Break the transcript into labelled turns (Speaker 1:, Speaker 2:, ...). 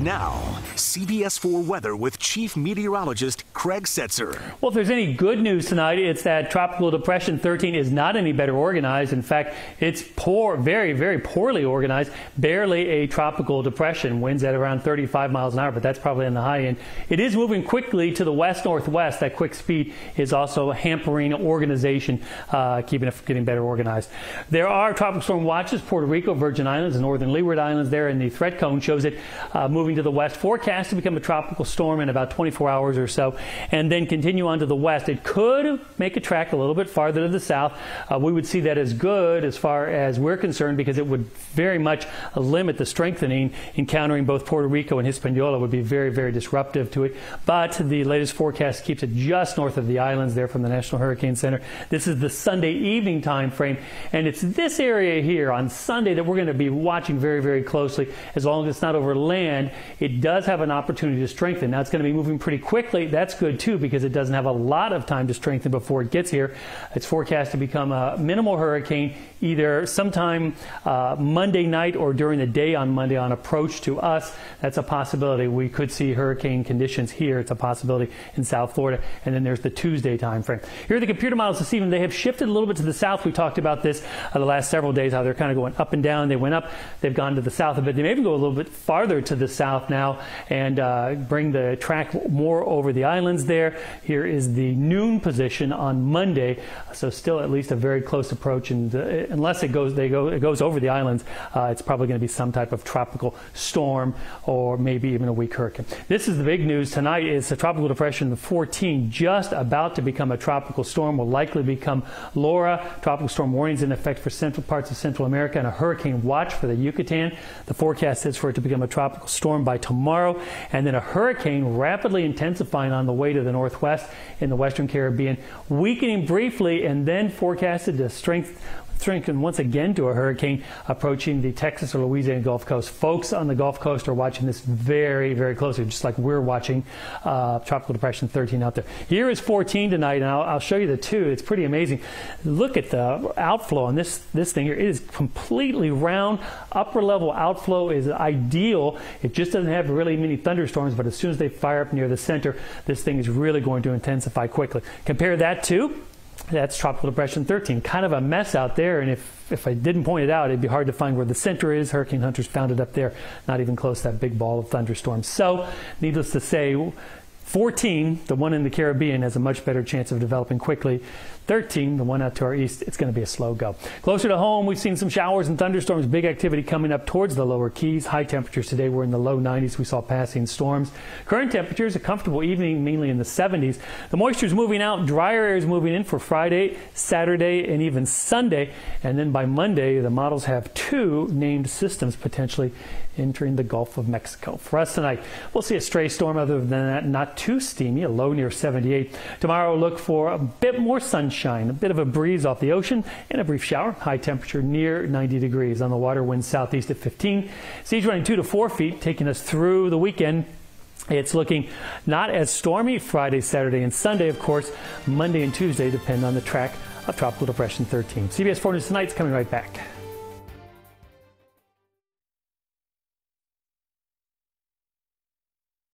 Speaker 1: Now, CBS 4 weather with Chief Meteorologist Craig Setzer.
Speaker 2: Well, if there's any good news tonight, it's that Tropical Depression 13 is not any better organized. In fact, it's poor, very, very poorly organized, barely a tropical depression. Winds at around 35 miles an hour, but that's probably on the high end. It is moving quickly to the west northwest. That quick speed is also hampering organization, uh, keeping it from getting better organized. There are tropical storm watches, Puerto Rico, Virgin Islands, and northern Leeward Islands there, and the threat cone shows it uh, moving moving to the west, forecast to become a tropical storm in about 24 hours or so, and then continue on to the west. It could make a track a little bit farther to the south. Uh, we would see that as good as far as we're concerned because it would very much limit the strengthening. Encountering both Puerto Rico and Hispaniola would be very, very disruptive to it. But the latest forecast keeps it just north of the islands there from the National Hurricane Center. This is the Sunday evening time frame, and it's this area here on Sunday that we're going to be watching very, very closely as long as it's not over land it does have an opportunity to strengthen. Now it's going to be moving pretty quickly. That's good too because it doesn't have a lot of time to strengthen before it gets here. It's forecast to become a minimal hurricane either sometime uh, Monday night or during the day on Monday on approach to us. That's a possibility. We could see hurricane conditions here. It's a possibility in South Florida. And then there's the Tuesday time frame. Here are the computer models this evening. They have shifted a little bit to the south. We talked about this uh, the last several days, how they're kind of going up and down. They went up. They've gone to the south a bit. They may even go a little bit farther to the south now and uh, bring the track more over the islands there. Here is the noon position on Monday. So still at least a very close approach and uh, unless it goes, they go, it goes over the islands, uh, it's probably going to be some type of tropical storm or maybe even a weak hurricane. This is the big news tonight. Is a tropical depression 14 just about to become a tropical storm. Will likely become Laura. Tropical storm warnings in effect for central parts of Central America and a hurricane watch for the Yucatan. The forecast is for it to become a tropical storm by tomorrow, and then a hurricane rapidly intensifying on the way to the northwest in the western Caribbean, weakening briefly and then forecasted to strength strengthen once again to a hurricane approaching the Texas or Louisiana Gulf Coast. Folks on the Gulf Coast are watching this very, very closely, just like we're watching uh, Tropical Depression 13 out there. Here is 14 tonight, and I'll, I'll, show you the two. It's pretty amazing. Look at the outflow on this, this thing here. It is completely round. Upper level outflow is ideal. It just doesn't have really many thunderstorms, but as soon as they fire up near the center, this thing is really going to intensify quickly. Compare that to that's Tropical Depression 13. Kind of a mess out there, and if, if I didn't point it out, it'd be hard to find where the center is. Hurricane hunters found it up there, not even close that big ball of thunderstorms. So, needless to say, 14, the one in the Caribbean, has a much better chance of developing quickly. 13, the one out to our east, it's going to be a slow go. Closer to home, we've seen some showers and thunderstorms, big activity coming up towards the lower Keys. High temperatures today were in the low 90s. We saw passing storms. Current temperatures, a comfortable evening, mainly in the 70s. The moisture is moving out, drier air is moving in for Friday, Saturday, and even Sunday. And then by Monday, the models have two named systems potentially entering the Gulf of Mexico. For us tonight, we'll see a stray storm. Other than that, not too steamy, a low near 78. Tomorrow, look for a bit more sunshine a bit of a breeze off the ocean, and a brief shower. High temperature near 90 degrees. On the water, wind southeast at 15. Seas running 2 to 4 feet, taking us through the weekend. It's looking not as stormy Friday, Saturday, and Sunday, of course. Monday and Tuesday depend on the track of Tropical Depression 13. CBS 4 News Tonight's coming right back.